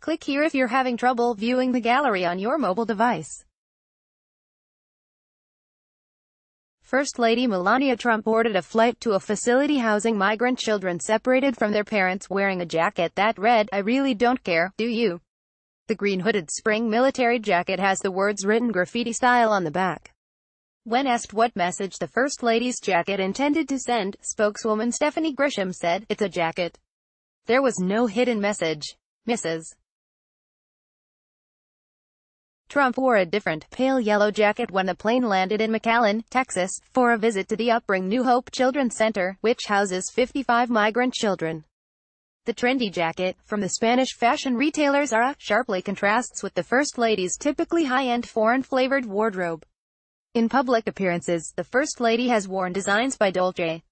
Click here if you're having trouble viewing the gallery on your mobile device. First Lady Melania Trump boarded a flight to a facility housing migrant children separated from their parents wearing a jacket that read, I really don't care, do you? The green hooded spring military jacket has the words written graffiti style on the back. When asked what message the First Lady's jacket intended to send, spokeswoman Stephanie Grisham said, It's a jacket. There was no hidden message. Mrs. Trump wore a different, pale yellow jacket when the plane landed in McAllen, Texas, for a visit to the Upbring New Hope Children's Center, which houses 55 migrant children. The trendy jacket, from the Spanish fashion retailer Zara, sharply contrasts with the First Lady's typically high-end foreign-flavored wardrobe. In public appearances, the First Lady has worn designs by Dolce,